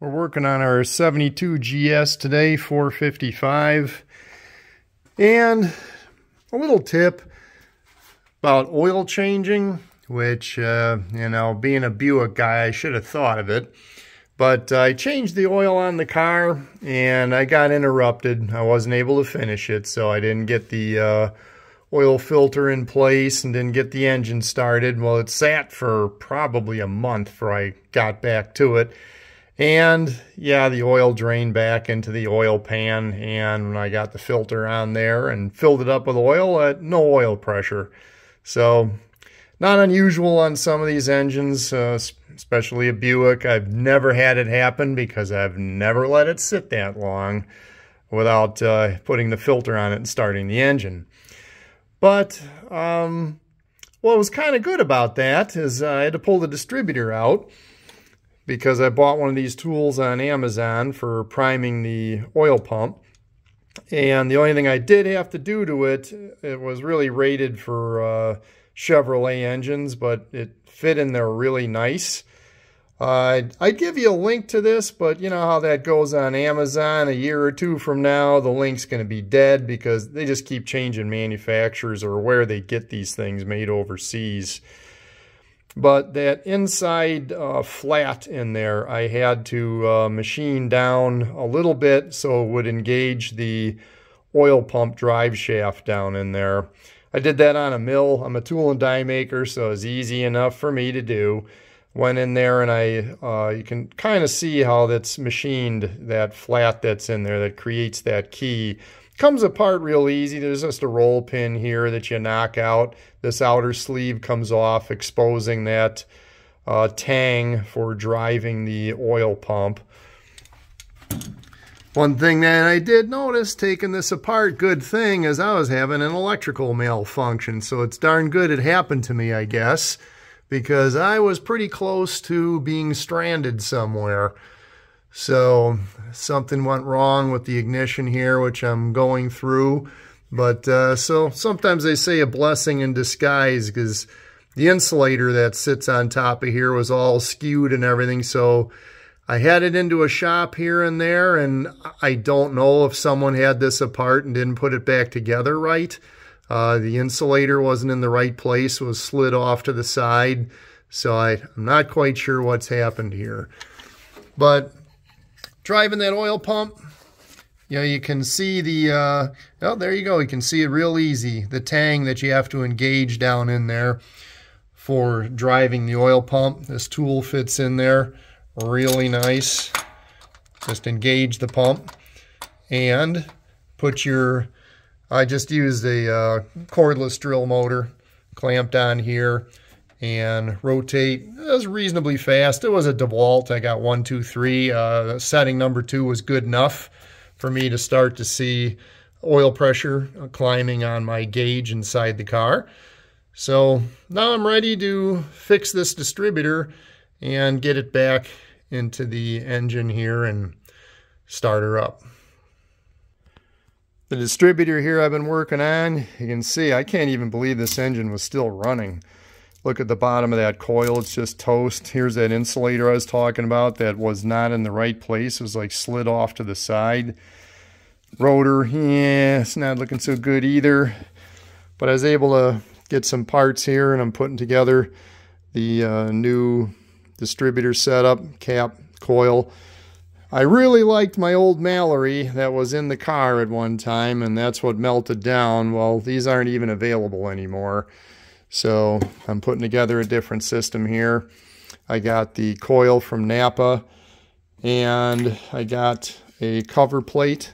We're working on our 72 GS today, 455. And a little tip about oil changing, which, uh, you know, being a Buick guy, I should have thought of it. But I changed the oil on the car and I got interrupted. I wasn't able to finish it, so I didn't get the uh, oil filter in place and didn't get the engine started. Well, it sat for probably a month before I got back to it. And yeah, the oil drained back into the oil pan and when I got the filter on there and filled it up with oil at no oil pressure. So not unusual on some of these engines, uh, especially a Buick. I've never had it happen because I've never let it sit that long without uh, putting the filter on it and starting the engine. But um, what was kind of good about that is uh, I had to pull the distributor out because I bought one of these tools on Amazon for priming the oil pump. And the only thing I did have to do to it, it was really rated for uh, Chevrolet engines, but it fit in there really nice. Uh, I'd, I'd, give you a link to this, but you know how that goes on Amazon. A year or two from now, the link's going to be dead because they just keep changing manufacturers or where they get these things made overseas. But that inside uh, flat in there, I had to uh, machine down a little bit so it would engage the oil pump drive shaft down in there. I did that on a mill. I'm a tool and die maker, so it's easy enough for me to do. Went in there and I, uh, you can kind of see how that's machined, that flat that's in there that creates that key. Comes apart real easy. There's just a roll pin here that you knock out. This outer sleeve comes off, exposing that uh, tang for driving the oil pump. One thing that I did notice taking this apart, good thing, is I was having an electrical malfunction. So it's darn good it happened to me, I guess, because I was pretty close to being stranded somewhere. So something went wrong with the ignition here, which I'm going through. But uh, so sometimes they say a blessing in disguise because the insulator that sits on top of here was all skewed and everything. So I had it into a shop here and there, and I don't know if someone had this apart and didn't put it back together right. Uh, the insulator wasn't in the right place, was slid off to the side. So I, I'm not quite sure what's happened here. But driving that oil pump, you know, you can see the, uh, oh, there you go. You can see it real easy. The tang that you have to engage down in there for driving the oil pump. This tool fits in there really nice. Just engage the pump and put your, I just used a uh, cordless drill motor clamped on here and rotate. It was reasonably fast. It was a DeWalt. I got one, two, three. Uh, setting number two was good enough for me to start to see oil pressure climbing on my gauge inside the car. So now I'm ready to fix this distributor and get it back into the engine here and start her up. The distributor here I've been working on, you can see I can't even believe this engine was still running. Look at the bottom of that coil, it's just toast. Here's that insulator I was talking about that was not in the right place. It was like slid off to the side. Rotor, yeah, it's not looking so good either. But I was able to get some parts here and I'm putting together the uh, new distributor setup, cap, coil. I really liked my old Mallory that was in the car at one time and that's what melted down. Well, these aren't even available anymore. So I'm putting together a different system here. I got the coil from Napa and I got a cover plate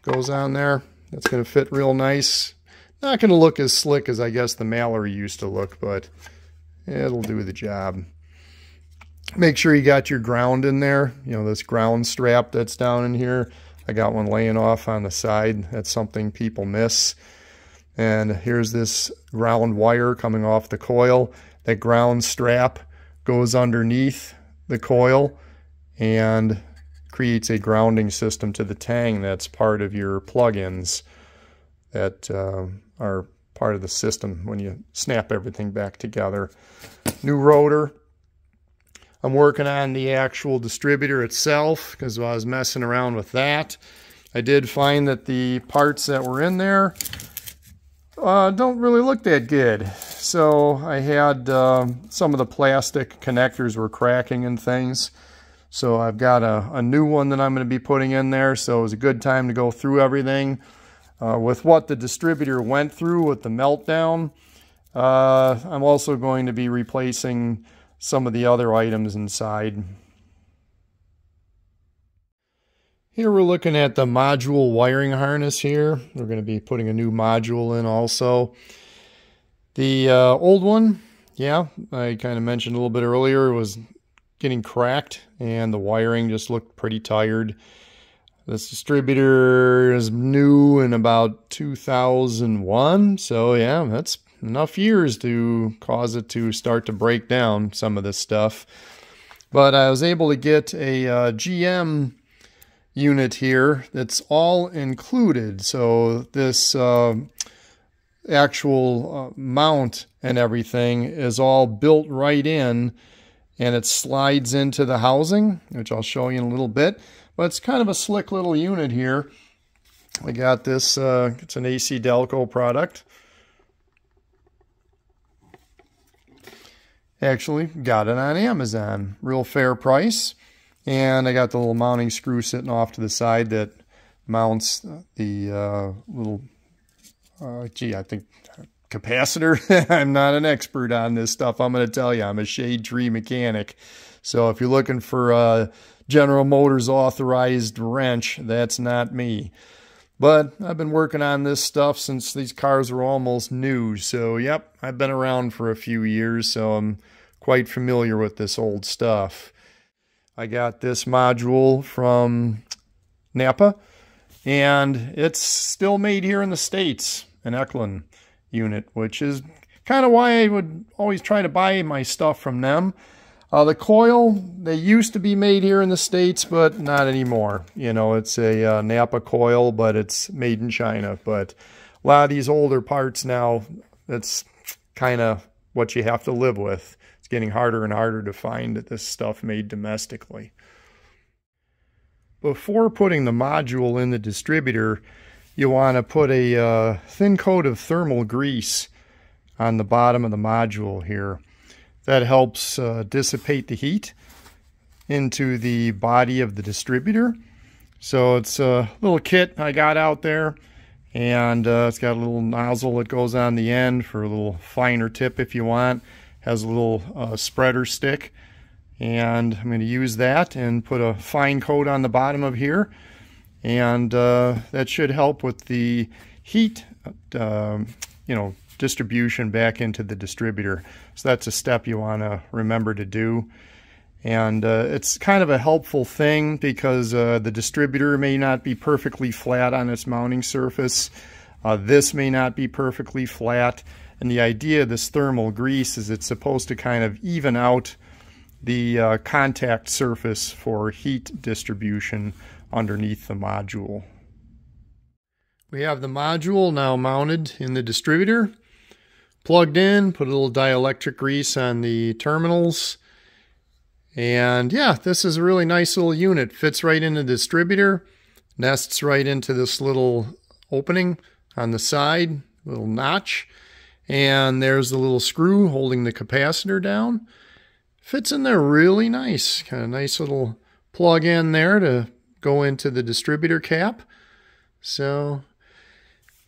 goes on there. That's going to fit real nice. Not going to look as slick as I guess the Mallory used to look, but it'll do the job. Make sure you got your ground in there. You know, this ground strap that's down in here. I got one laying off on the side. That's something people miss. And here's this ground wire coming off the coil. That ground strap goes underneath the coil and creates a grounding system to the tang that's part of your plugins that uh, are part of the system when you snap everything back together. New rotor. I'm working on the actual distributor itself because I was messing around with that. I did find that the parts that were in there uh, don't really look that good. So I had uh, some of the plastic connectors were cracking and things. So I've got a, a new one that I'm going to be putting in there. So it was a good time to go through everything. Uh, with what the distributor went through with the meltdown, uh, I'm also going to be replacing some of the other items inside. Here we're looking at the module wiring harness here. We're going to be putting a new module in also. The uh, old one, yeah, I kind of mentioned a little bit earlier, was getting cracked and the wiring just looked pretty tired. This distributor is new in about 2001, so yeah, that's enough years to cause it to start to break down some of this stuff. But I was able to get a uh, GM unit here that's all included. So this uh, actual uh, mount and everything is all built right in and it slides into the housing, which I'll show you in a little bit. But it's kind of a slick little unit here. I got this, uh, it's an AC Delco product. Actually, got it on Amazon. Real fair price. And I got the little mounting screw sitting off to the side that mounts the uh, little, uh, gee, I think capacitor. I'm not an expert on this stuff. I'm going to tell you, I'm a shade tree mechanic. So if you're looking for a General Motors authorized wrench, that's not me. But I've been working on this stuff since these cars were almost new. So, yep, I've been around for a few years, so I'm quite familiar with this old stuff. I got this module from Napa, and it's still made here in the States, an Echlin unit, which is kind of why I would always try to buy my stuff from them. Uh, the coil, they used to be made here in the States, but not anymore. You know, it's a uh, Napa coil, but it's made in China. But a lot of these older parts now, that's kind of what you have to live with. Getting harder and harder to find this stuff made domestically. Before putting the module in the distributor, you want to put a uh, thin coat of thermal grease on the bottom of the module here. That helps uh, dissipate the heat into the body of the distributor. So it's a little kit I got out there and uh, it's got a little nozzle that goes on the end for a little finer tip if you want. Has a little uh, spreader stick and I'm going to use that and put a fine coat on the bottom of here and uh, that should help with the heat uh, you know distribution back into the distributor. So that's a step you want to remember to do. And uh, it's kind of a helpful thing because uh, the distributor may not be perfectly flat on its mounting surface. Uh, this may not be perfectly flat. And the idea of this thermal grease is it's supposed to kind of even out the uh, contact surface for heat distribution underneath the module. We have the module now mounted in the distributor plugged in, put a little dielectric grease on the terminals. And yeah, this is a really nice little unit. Fits right into the distributor, nests right into this little opening on the side, little notch. And there's the little screw holding the capacitor down. Fits in there really nice. Kind of nice little plug in there to go into the distributor cap. So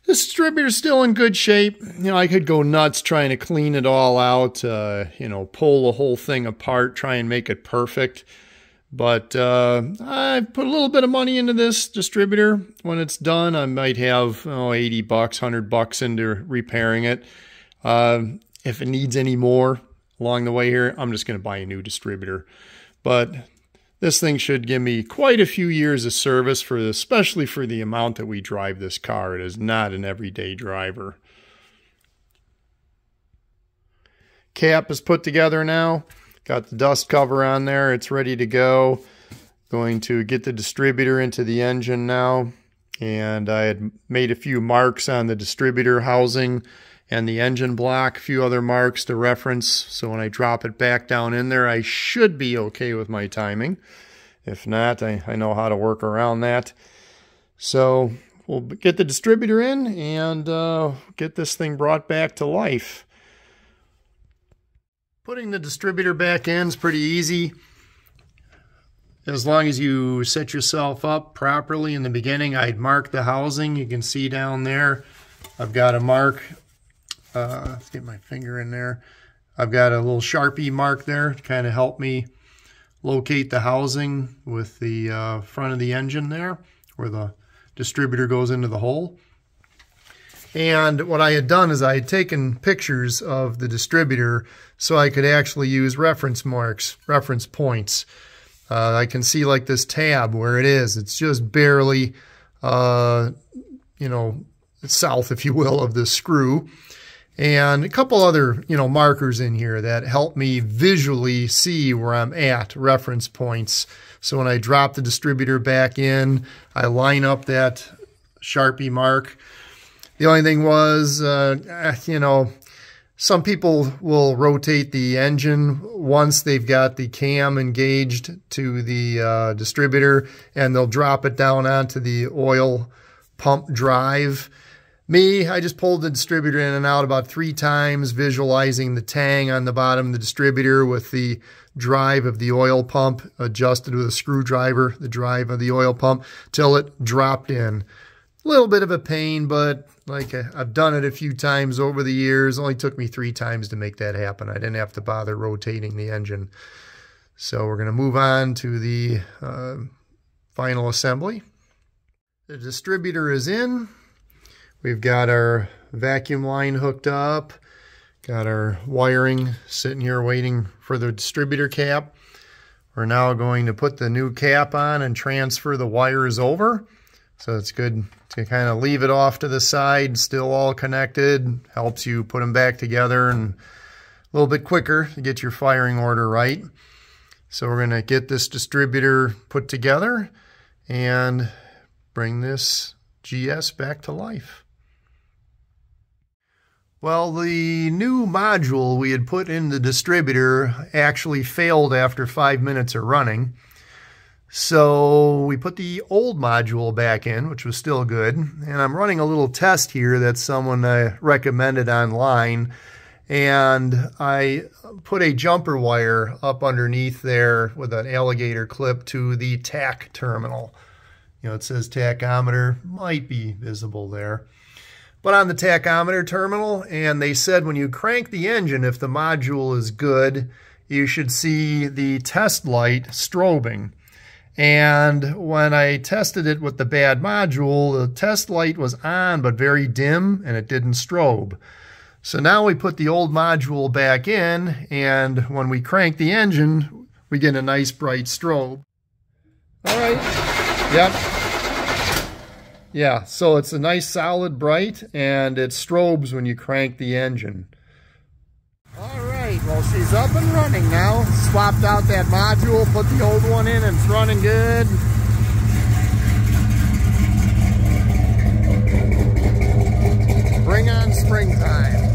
the distributor's still in good shape. You know, I could go nuts trying to clean it all out, uh, you know, pull the whole thing apart, try and make it perfect. But uh, I put a little bit of money into this distributor. When it's done, I might have oh, 80 bucks, 100 bucks into repairing it. Uh, if it needs any more along the way here, I'm just going to buy a new distributor. But this thing should give me quite a few years of service for especially for the amount that we drive this car. It is not an everyday driver. Cap is put together now. Got the dust cover on there. It's ready to go. Going to get the distributor into the engine now. And I had made a few marks on the distributor housing and the engine block, a few other marks to reference. So when I drop it back down in there, I should be okay with my timing. If not, I, I know how to work around that. So we'll get the distributor in and uh, get this thing brought back to life. Putting the distributor back in is pretty easy. As long as you set yourself up properly in the beginning, I'd mark the housing. You can see down there, I've got a mark. Uh, let's get my finger in there. I've got a little Sharpie mark there to kind of help me locate the housing with the uh, front of the engine there, where the distributor goes into the hole. And what I had done is I had taken pictures of the distributor so I could actually use reference marks, reference points. Uh, I can see like this tab where it is. It's just barely, uh, you know, south, if you will, of the screw. And a couple other, you know, markers in here that help me visually see where I'm at, reference points. So when I drop the distributor back in, I line up that Sharpie mark. The only thing was, uh, you know, some people will rotate the engine once they've got the cam engaged to the uh, distributor and they'll drop it down onto the oil pump drive. Me, I just pulled the distributor in and out about three times, visualizing the tang on the bottom of the distributor with the drive of the oil pump adjusted with a screwdriver, the drive of the oil pump, till it dropped in. A little bit of a pain, but like uh, I've done it a few times over the years. It only took me three times to make that happen. I didn't have to bother rotating the engine. So we're going to move on to the uh, final assembly. The distributor is in. We've got our vacuum line hooked up. Got our wiring sitting here waiting for the distributor cap. We're now going to put the new cap on and transfer the wires over. So it's good to kind of leave it off to the side, still all connected. Helps you put them back together and a little bit quicker to get your firing order right. So we're going to get this distributor put together and bring this GS back to life. Well, the new module we had put in the distributor actually failed after five minutes of running. So we put the old module back in, which was still good. And I'm running a little test here that someone uh, recommended online. And I put a jumper wire up underneath there with an alligator clip to the tach terminal. You know, it says tachometer, might be visible there. But on the tachometer terminal, and they said when you crank the engine, if the module is good, you should see the test light strobing. And when I tested it with the bad module, the test light was on but very dim and it didn't strobe. So now we put the old module back in and when we crank the engine, we get a nice bright strobe. All right. Yep. Yeah, so it's a nice solid bright and it strobes when you crank the engine. All right well she's up and running now. Swapped out that module, put the old one in and it's running good. Bring on springtime.